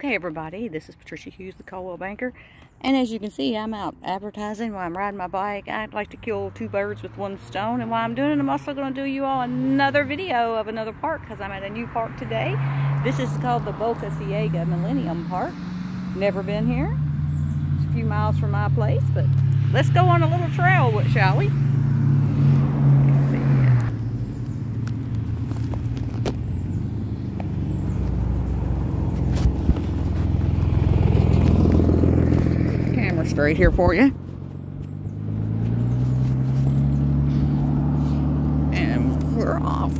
Okay, everybody, this is Patricia Hughes, the Coldwell Banker. And as you can see, I'm out advertising while I'm riding my bike. I'd like to kill two birds with one stone. And while I'm doing it, I'm also going to do you all another video of another park because I'm at a new park today. This is called the Boca Ciega Millennium Park. Never been here. It's a few miles from my place, but let's go on a little trail, shall we? Straight here for you. And we're off.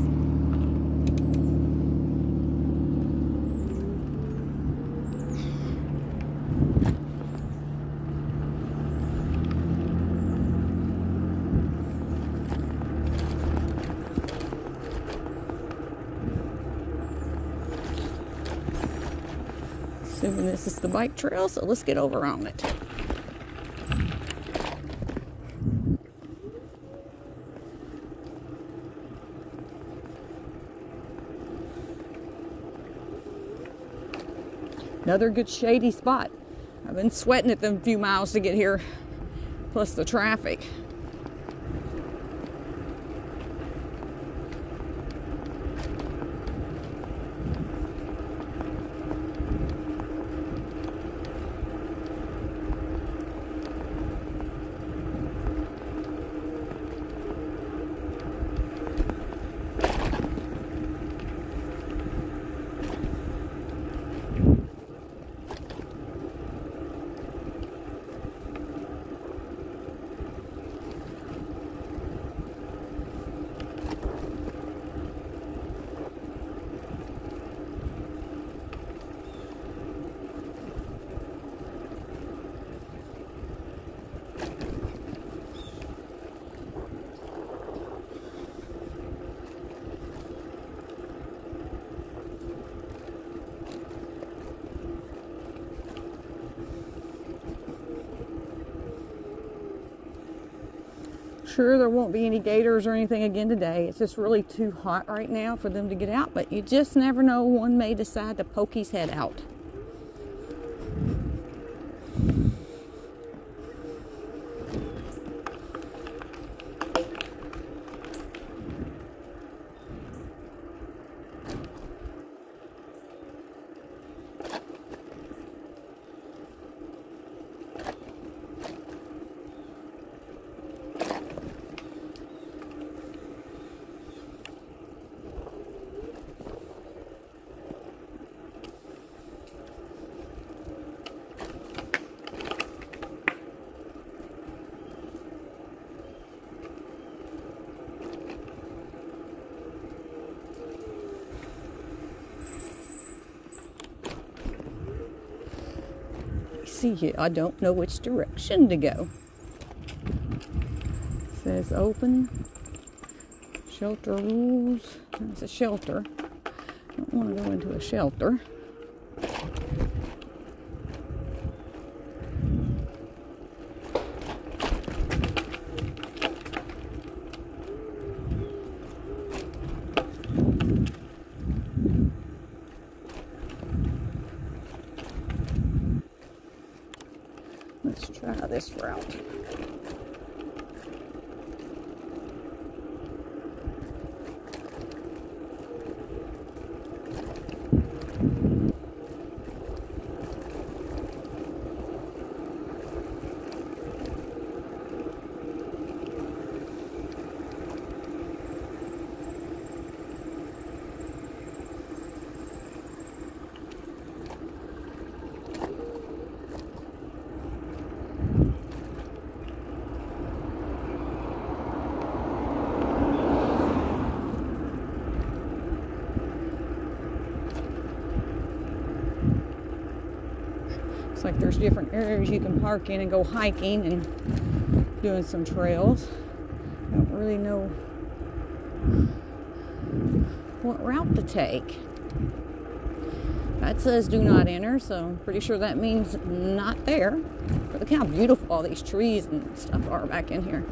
Assuming this is the bike trail, so let's get over on it. Another good shady spot. I've been sweating it them few miles to get here, plus the traffic. Sure there won't be any gators or anything again today. It's just really too hot right now for them to get out, but you just never know. One may decide to poke his head out. See here. I don't know which direction to go. It says open. Shelter rules. It's a shelter. I don't want to go into a shelter. Let's try this route. Looks like there's different areas you can park in and go hiking and doing some trails. I don't really know what route to take. That says do not enter, so I'm pretty sure that means not there. But look how beautiful all these trees and stuff are back in here.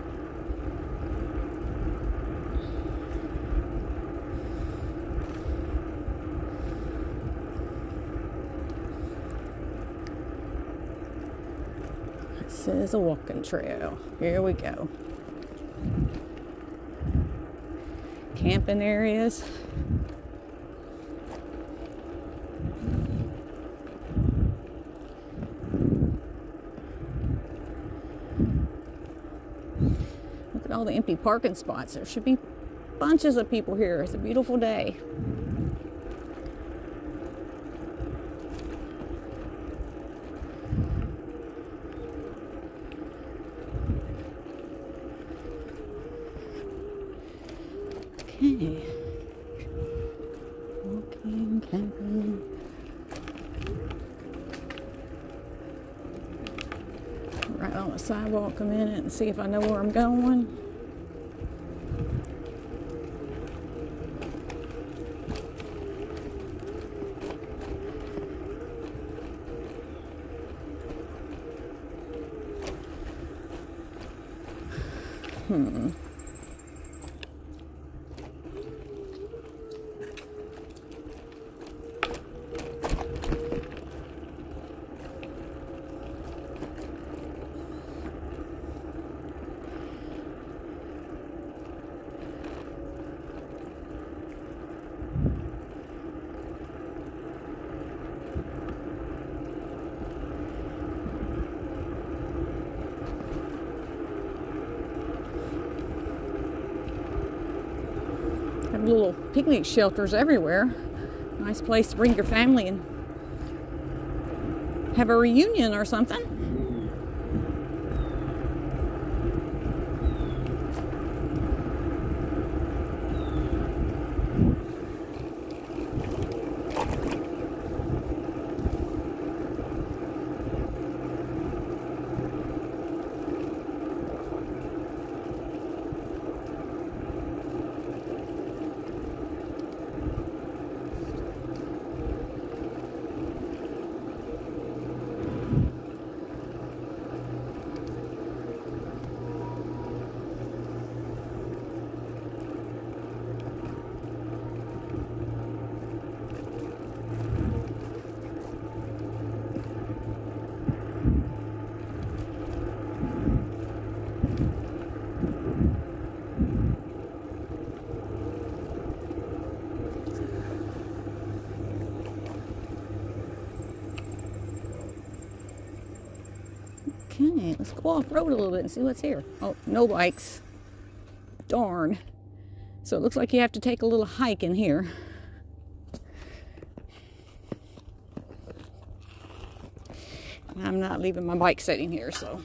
This is a walking trail. Here we go. Camping areas. Look at all the empty parking spots. There should be bunches of people here. It's a beautiful day. Okay. Walking, camping. Right on the sidewalk a minute and see if I know where I'm going. Hmm. Have little picnic shelters everywhere. Nice place to bring your family and have a reunion or something. Okay, let's go off road a little bit and see what's here. Oh, no bikes. Darn. So it looks like you have to take a little hike in here. I'm not leaving my bike sitting here, so.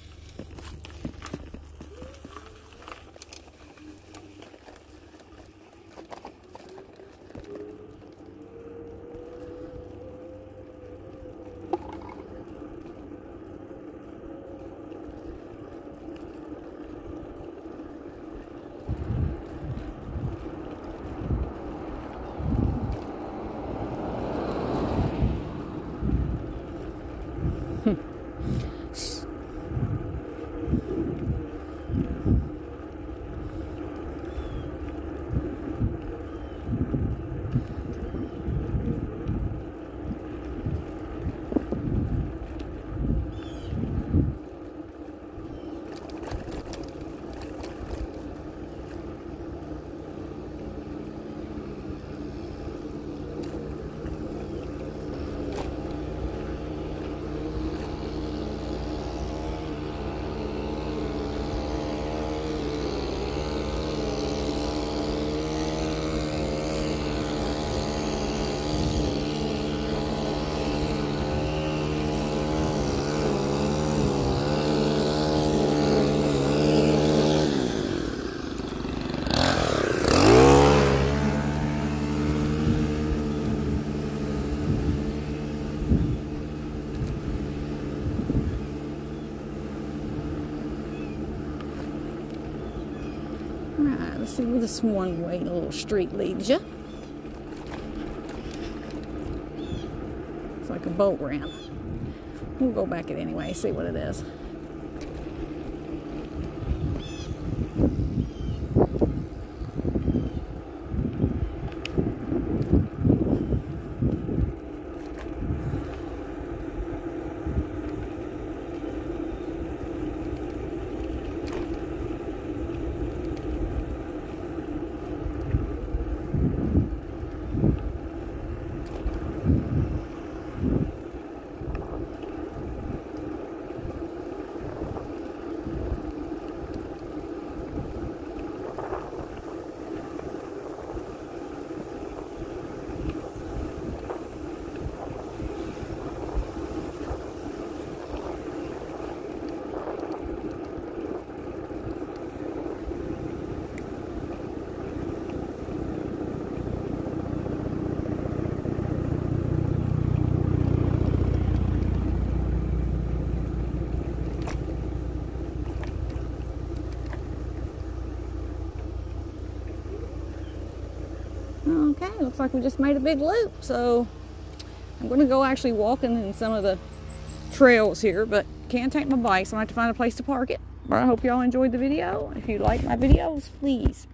Right, let's see where this one way little street leads you. It's like a boat ramp. We'll go back it anyway, see what it is. Looks like we just made a big loop. So I'm to go actually walking in some of the trails here, but can't take my bike, so I have to find a place to park it. But I hope y'all enjoyed the video. If you like my videos, please